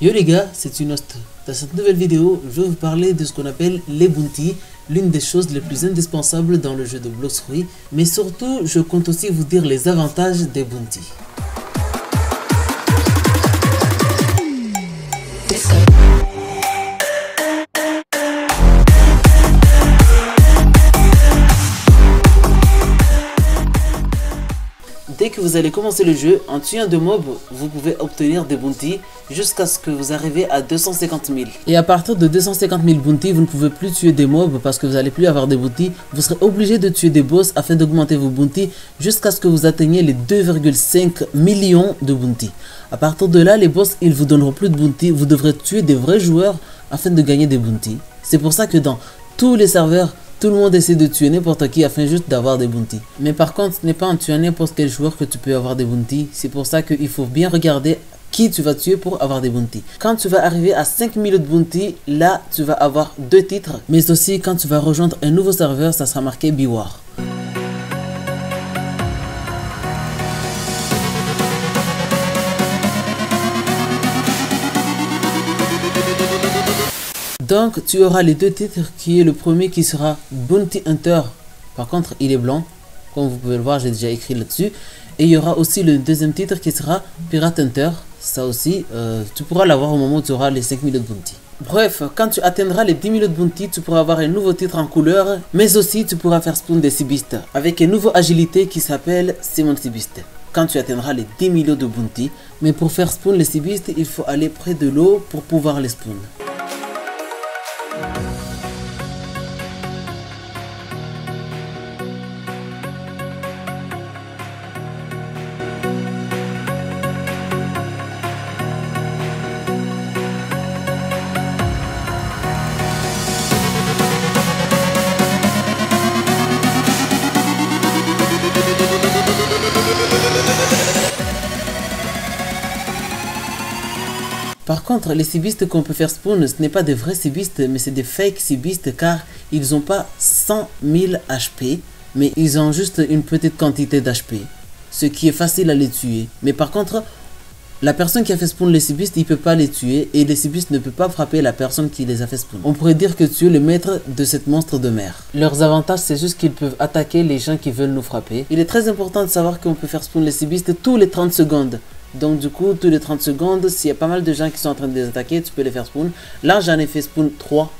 Yo les gars, c'est une. Dans cette nouvelle vidéo, je vais vous parler de ce qu'on appelle les bounties, l'une des choses les plus indispensables dans le jeu de Blox Fruit, mais surtout, je compte aussi vous dire les avantages des bounties. Que vous allez commencer le jeu, en tuant deux mobs, vous pouvez obtenir des bounties jusqu'à ce que vous arrivez à 250 000. Et à partir de 250 000 bounties, vous ne pouvez plus tuer des mobs parce que vous n'allez plus avoir des bounties. Vous serez obligé de tuer des boss afin d'augmenter vos bounties jusqu'à ce que vous atteigniez les 2,5 millions de bounties. À partir de là, les boss, ils vous donneront plus de bounties. Vous devrez tuer des vrais joueurs afin de gagner des bounties. C'est pour ça que dans tous les serveurs, tout le monde essaie de tuer n'importe qui afin juste d'avoir des bounties. Mais par contre, ce n'est pas en tuant n'importe quel joueur que tu peux avoir des bounties. C'est pour ça qu'il faut bien regarder qui tu vas tuer pour avoir des bounties. Quand tu vas arriver à 5000 de bounties, là, tu vas avoir deux titres. Mais aussi, quand tu vas rejoindre un nouveau serveur, ça sera marqué Biwar. Donc tu auras les deux titres qui est le premier qui sera Bounty Hunter. Par contre il est blanc. Comme vous pouvez le voir j'ai déjà écrit là-dessus. Et il y aura aussi le deuxième titre qui sera Pirate Hunter. Ça aussi euh, tu pourras l'avoir au moment où tu auras les 5000 de bounty. Bref, quand tu atteindras les 10 000 de bounty, tu pourras avoir un nouveau titre en couleur, mais aussi tu pourras faire spawn des Sibistes avec une nouvelle agilité qui s'appelle Simon Sibiste. Quand tu atteindras les 10 millions de bounty, mais pour faire spawn les Sibistes, il faut aller près de l'eau pour pouvoir les spawn. Contre, les cibistes qu'on peut faire spawn, ce n'est pas des vrais cibistes, mais c'est des fake cibistes car ils n'ont pas 100 000 HP, mais ils ont juste une petite quantité d'HP. Ce qui est facile à les tuer. Mais par contre, la personne qui a fait spawn les cibistes, il peut pas les tuer et les cibistes ne peuvent pas frapper la personne qui les a fait spawn. On pourrait dire que tu es le maître de cette monstre de mer. Leurs avantages, c'est juste qu'ils peuvent attaquer les gens qui veulent nous frapper. Il est très important de savoir qu'on peut faire spawn les cibistes tous les 30 secondes. Donc du coup, tous les 30 secondes, s'il y a pas mal de gens qui sont en train de les attaquer, tu peux les faire spawn. Là, j'en ai fait spawn 3.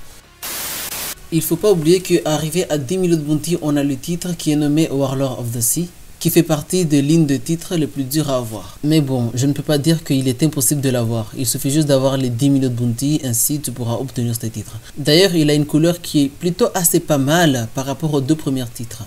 Il faut pas oublier qu'arrivé à 10 000 de bounty, on a le titre qui est nommé Warlord of the Sea qui fait partie des lignes de titres les plus dures à avoir. Mais bon, je ne peux pas dire qu'il est impossible de l'avoir. Il suffit juste d'avoir les 10 000 de bounty, ainsi tu pourras obtenir ce titre. D'ailleurs, il a une couleur qui est plutôt assez pas mal par rapport aux deux premiers titres.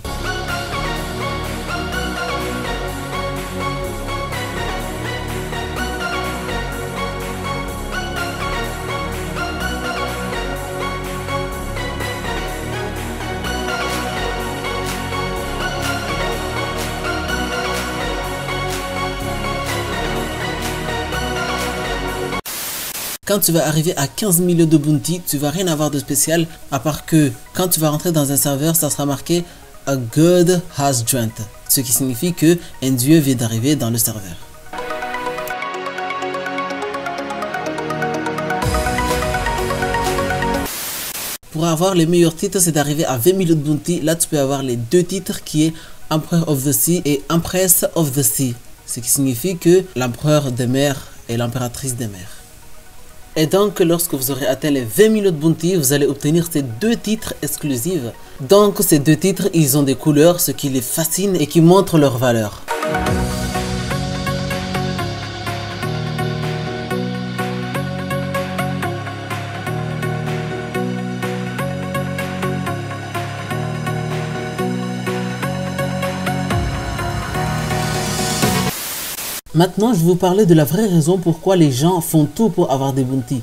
Quand tu vas arriver à 15 millions de bounty, tu vas rien avoir de spécial, à part que quand tu vas rentrer dans un serveur, ça sera marqué A God has joined, ce qui signifie que un dieu vient d'arriver dans le serveur. Pour avoir les meilleurs titres, c'est d'arriver à 20 millions de bounty. Là, tu peux avoir les deux titres qui est Emperor of the Sea et Empress of the Sea. Ce qui signifie que l'empereur des mers et l'impératrice des mers. Et donc, lorsque vous aurez atteint les 20 millions de bounty, vous allez obtenir ces deux titres exclusifs. Donc, ces deux titres, ils ont des couleurs, ce qui les fascine et qui montre leur valeur. Maintenant, je vais vous parler de la vraie raison pourquoi les gens font tout pour avoir des bounties.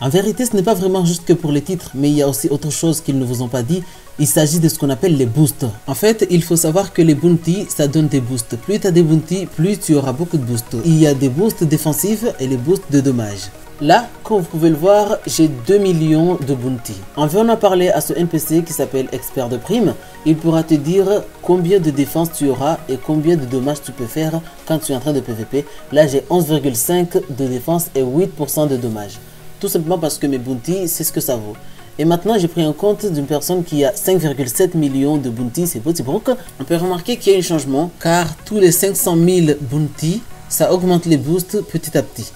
En vérité, ce n'est pas vraiment juste que pour les titres, mais il y a aussi autre chose qu'ils ne vous ont pas dit. Il s'agit de ce qu'on appelle les boosts. En fait, il faut savoir que les bounties, ça donne des boosts. Plus tu as des bounties, plus tu auras beaucoup de boosts. Il y a des boosts défensifs et les boosts de dommages. Là, comme vous pouvez le voir, j'ai 2 millions de bounty. En venant parler à ce NPC qui s'appelle expert de prime, il pourra te dire combien de défense tu auras et combien de dommages tu peux faire quand tu es en train de PVP. Là, j'ai 11,5 de défense et 8% de dommages. Tout simplement parce que mes bounty, c'est ce que ça vaut. Et maintenant, j'ai pris en compte d'une personne qui a 5,7 millions de bounty, c'est Brook. On peut remarquer qu'il y a un changement car tous les 500 000 bounty, ça augmente les boosts petit à petit.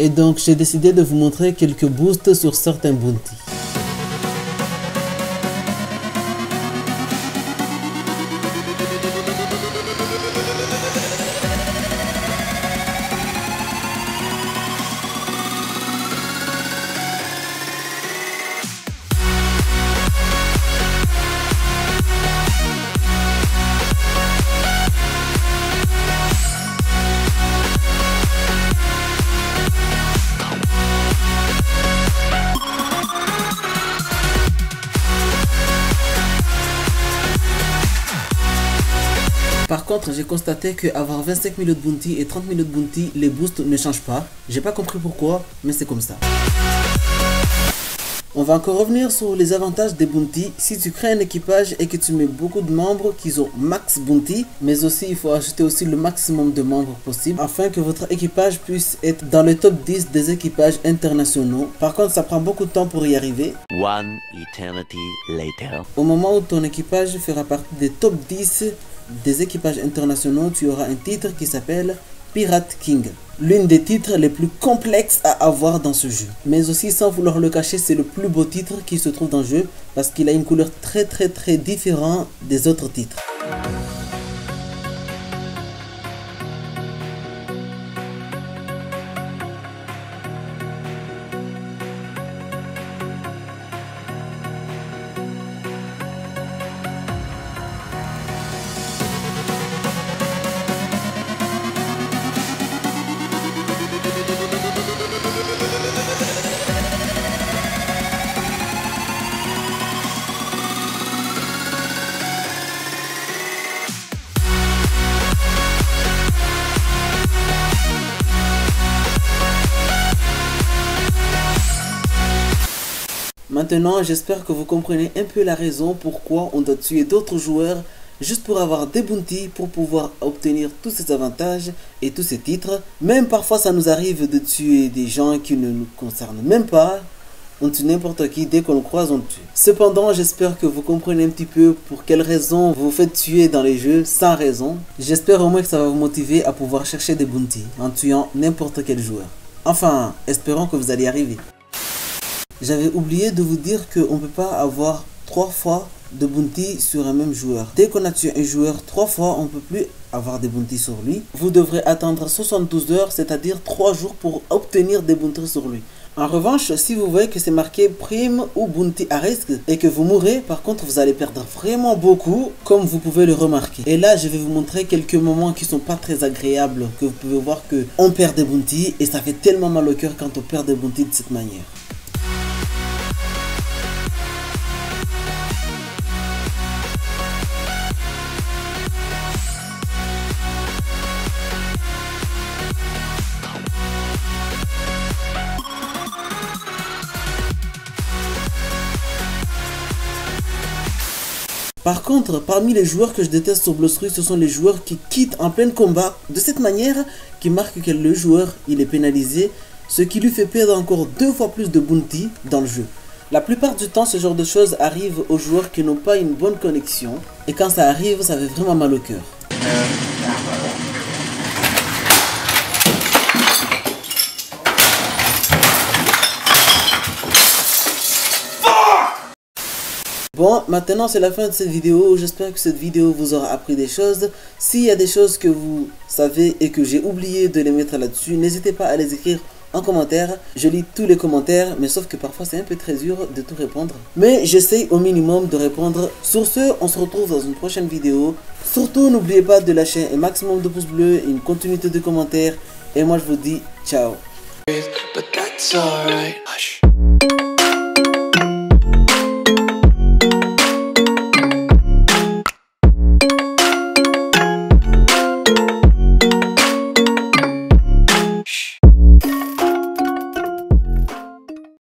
Et donc j'ai décidé de vous montrer quelques boosts sur certains bounties. J'ai constaté qu'avoir 25 minutes bounty et 30 minutes bounty, les boosts ne changent pas. J'ai pas compris pourquoi, mais c'est comme ça. On va encore revenir sur les avantages des bounty. Si tu crées un équipage et que tu mets beaucoup de membres qui ont max bounty, mais aussi il faut ajouter aussi le maximum de membres possible afin que votre équipage puisse être dans le top 10 des équipages internationaux. Par contre, ça prend beaucoup de temps pour y arriver. One eternity later. Au moment où ton équipage fera partie des top 10 des équipages internationaux, tu auras un titre qui s'appelle Pirate King. L'une des titres les plus complexes à avoir dans ce jeu. Mais aussi sans vouloir le cacher, c'est le plus beau titre qui se trouve dans le jeu parce qu'il a une couleur très très très différente des autres titres. Maintenant, j'espère que vous comprenez un peu la raison pourquoi on doit tuer d'autres joueurs juste pour avoir des bounties, pour pouvoir obtenir tous ces avantages et tous ces titres. Même parfois, ça nous arrive de tuer des gens qui ne nous concernent même pas. On tue n'importe qui, dès qu'on le croise, on le tue. Cependant, j'espère que vous comprenez un petit peu pour quelles raisons vous faites tuer dans les jeux sans raison. J'espère au moins que ça va vous motiver à pouvoir chercher des bounties en tuant n'importe quel joueur. Enfin, espérons que vous allez y arriver. J'avais oublié de vous dire qu'on ne peut pas avoir trois fois de bounty sur un même joueur. Dès qu'on a tué un joueur trois fois, on ne peut plus avoir des bounties sur lui. Vous devrez attendre 72 heures, c'est-à-dire 3 jours pour obtenir des bounties sur lui. En revanche, si vous voyez que c'est marqué prime ou bounty à risque et que vous mourrez, par contre, vous allez perdre vraiment beaucoup, comme vous pouvez le remarquer. Et là, je vais vous montrer quelques moments qui sont pas très agréables, que vous pouvez voir que on perd des bounties et ça fait tellement mal au cœur quand on perd des bounties de cette manière. Par contre, parmi les joueurs que je déteste sur Blossruy, ce sont les joueurs qui quittent en plein combat de cette manière qui marque que le joueur il est pénalisé, ce qui lui fait perdre encore deux fois plus de bounty dans le jeu. La plupart du temps, ce genre de choses arrive aux joueurs qui n'ont pas une bonne connexion et quand ça arrive, ça fait vraiment mal au cœur. Bon, maintenant c'est la fin de cette vidéo. J'espère que cette vidéo vous aura appris des choses. S'il y a des choses que vous savez et que j'ai oublié de les mettre là-dessus, n'hésitez pas à les écrire en commentaire. Je lis tous les commentaires, mais sauf que parfois c'est un peu très dur de tout répondre. Mais j'essaye au minimum de répondre. Sur ce, on se retrouve dans une prochaine vidéo. Surtout, n'oubliez pas de lâcher un maximum de pouces bleus et une continuité de commentaires. Et moi, je vous dis ciao.